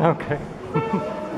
Okay.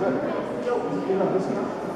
Não, não, não.